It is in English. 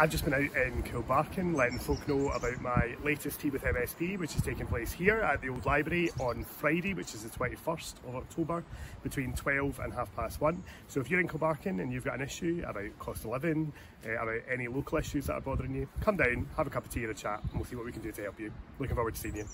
I've just been out in Kilbarchan letting folk know about my latest Tea with MSP, which is taking place here at the Old Library on Friday, which is the 21st of October, between 12 and half past one. So if you're in Kilbarchan and you've got an issue about cost of living, uh, about any local issues that are bothering you, come down, have a cup of tea and a chat, and we'll see what we can do to help you. Looking forward to seeing you.